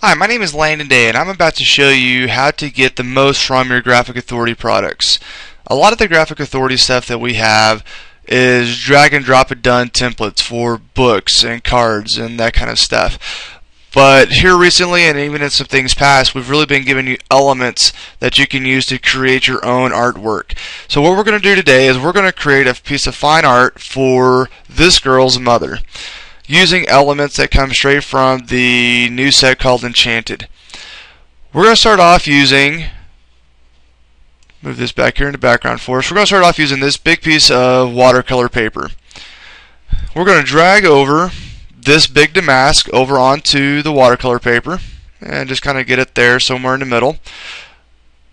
Hi, my name is Landon Day and I'm about to show you how to get the most from your Graphic Authority products. A lot of the Graphic Authority stuff that we have is drag and drop it done templates for books and cards and that kind of stuff. But here recently and even in some things past, we've really been giving you elements that you can use to create your own artwork. So what we're going to do today is we're going to create a piece of fine art for this girl's mother using elements that come straight from the new set called Enchanted. We're going to start off using, move this back here into background for us, we're going to start off using this big piece of watercolor paper. We're going to drag over this big damask over onto the watercolor paper and just kind of get it there somewhere in the middle.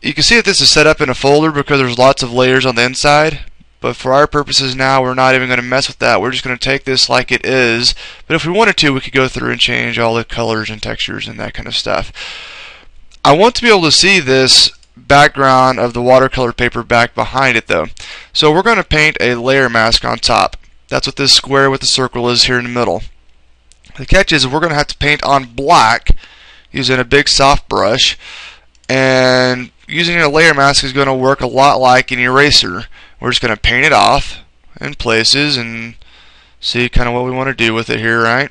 You can see that this is set up in a folder because there's lots of layers on the inside but for our purposes now, we're not even going to mess with that. We're just going to take this like it is. But if we wanted to, we could go through and change all the colors and textures and that kind of stuff. I want to be able to see this background of the watercolor paper back behind it though. So we're going to paint a layer mask on top. That's what this square with the circle is here in the middle. The catch is we're going to have to paint on black using a big soft brush and using a layer mask is going to work a lot like an eraser. We're just going to paint it off in places and see kind of what we want to do with it here, right?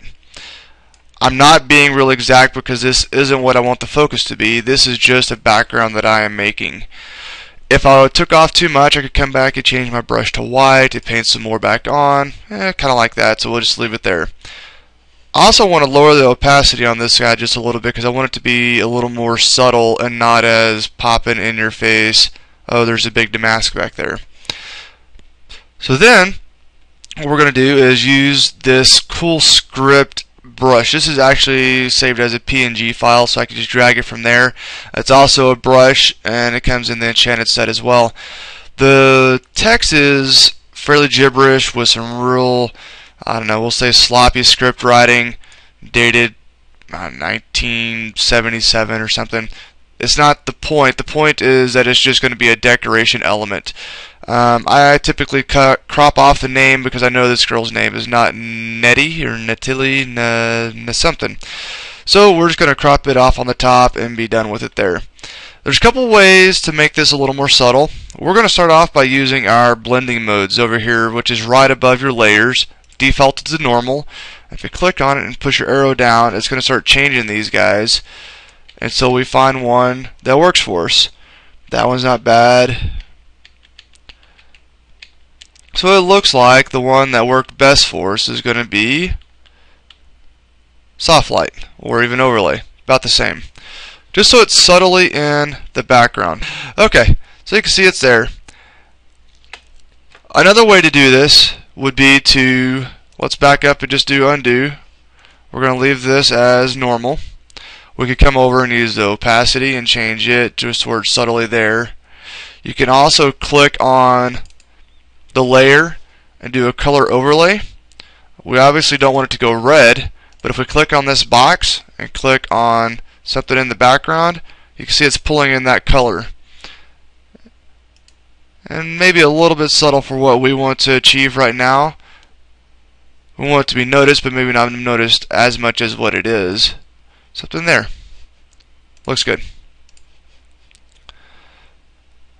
I'm not being real exact because this isn't what I want the focus to be. This is just a background that I am making. If I took off too much, I could come back and change my brush to white to paint some more back on. Eh, kind of like that, so we'll just leave it there. I also want to lower the opacity on this guy just a little bit because I want it to be a little more subtle and not as popping in your face. Oh, there's a big damask back there. So then, what we're going to do is use this cool script brush. This is actually saved as a PNG file, so I can just drag it from there. It's also a brush, and it comes in the Enchanted set as well. The text is fairly gibberish with some real, I don't know, we'll say sloppy script writing, dated uh, 1977 or something. It's not the point. The point is that it's just going to be a decoration element. Um, I typically crop off the name because I know this girl's name is not Nettie or Netilly, ne, something. So we're just going to crop it off on the top and be done with it there. There's a couple ways to make this a little more subtle. We're going to start off by using our blending modes over here, which is right above your layers. Defaulted to normal. If you click on it and push your arrow down, it's going to start changing these guys until we find one that works for us. That one's not bad. So it looks like the one that worked best for us is going to be soft light or even overlay. About the same. Just so it's subtly in the background. Okay, so you can see it's there. Another way to do this would be to, let's back up and just do undo. We're going to leave this as normal. We could come over and use the opacity and change it just it's subtly there. You can also click on the layer and do a color overlay. We obviously don't want it to go red, but if we click on this box and click on something in the background, you can see it's pulling in that color. And maybe a little bit subtle for what we want to achieve right now. We want it to be noticed, but maybe not noticed as much as what it is. Something there. Looks good.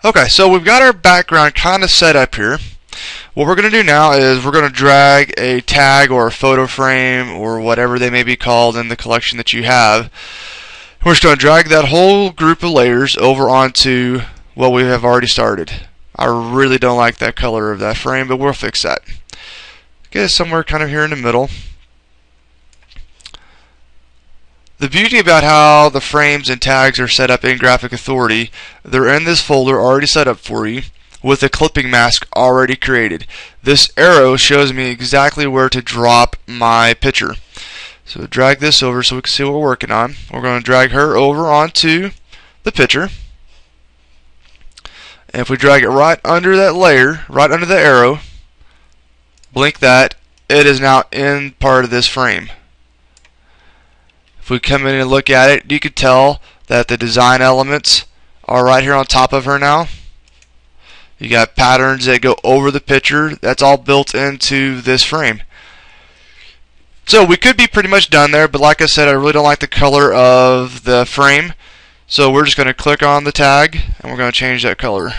Okay, so we've got our background kind of set up here. What we're going to do now is we're going to drag a tag or a photo frame or whatever they may be called in the collection that you have. We're just going to drag that whole group of layers over onto what we have already started. I really don't like that color of that frame, but we'll fix that. Get it somewhere kind of here in the middle. The beauty about how the frames and tags are set up in Graphic Authority, they're in this folder already set up for you with a clipping mask already created. This arrow shows me exactly where to drop my picture. So drag this over so we can see what we're working on. We're going to drag her over onto the picture. And if we drag it right under that layer, right under the arrow, blink that, it is now in part of this frame. If we come in and look at it, you can tell that the design elements are right here on top of her now. You got patterns that go over the picture. That's all built into this frame. So we could be pretty much done there, but like I said, I really don't like the color of the frame. So we're just going to click on the tag and we're going to change that color.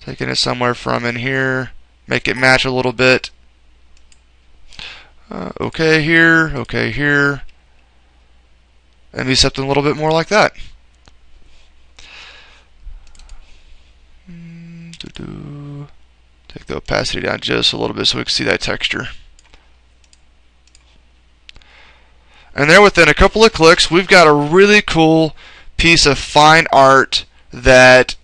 Taking it somewhere from in here, make it match a little bit. Uh, okay here, okay here. And be something a little bit more like that. Take the opacity down just a little bit so we can see that texture. And there within a couple of clicks, we've got a really cool piece of fine art that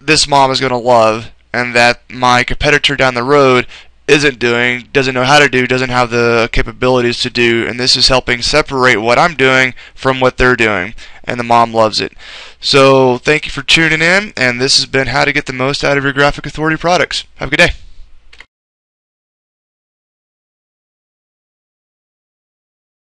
this mom is going to love and that my competitor down the road isn't doing, doesn't know how to do, doesn't have the capabilities to do, and this is helping separate what I'm doing from what they're doing, and the mom loves it. So thank you for tuning in, and this has been how to get the most out of your Graphic Authority products. Have a good day.